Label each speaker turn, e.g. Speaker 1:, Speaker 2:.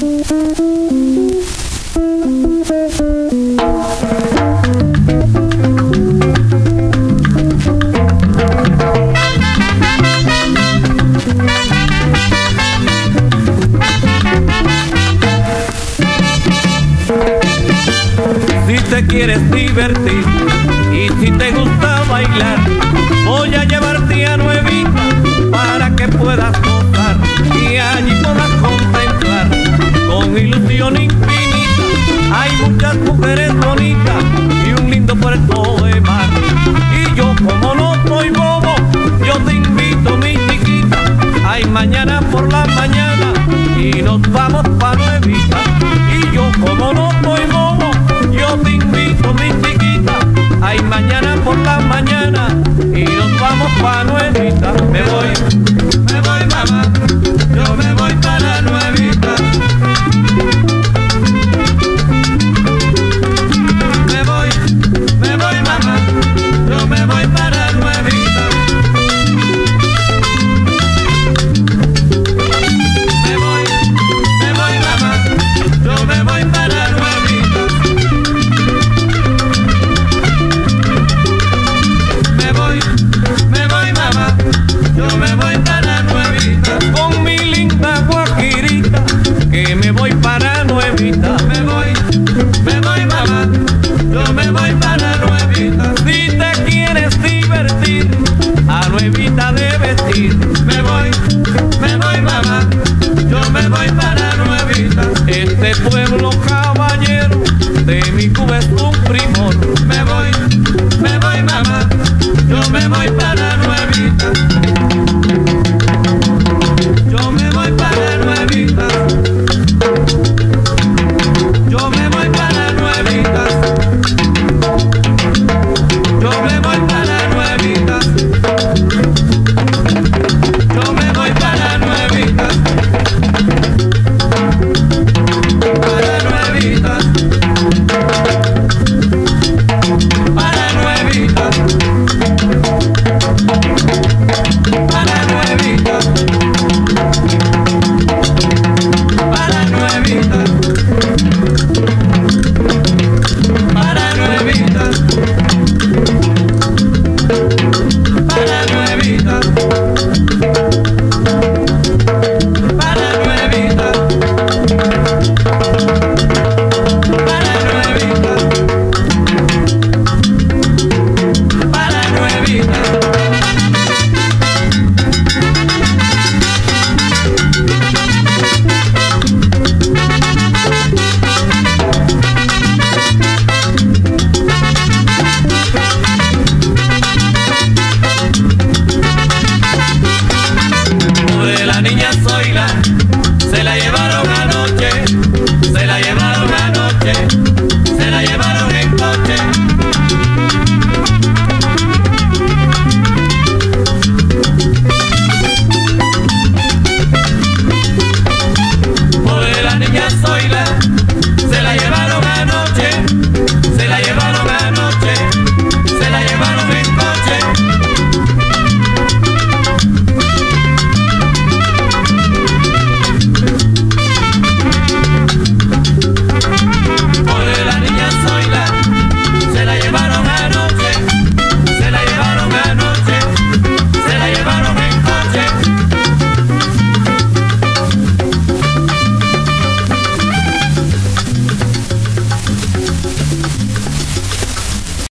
Speaker 1: Si te quieres divertir y si te gusta bailar, ilusión infinita. Hay muchas mujeres bonitas y un lindo puerto de mar. Y yo como no vestir niña Zoila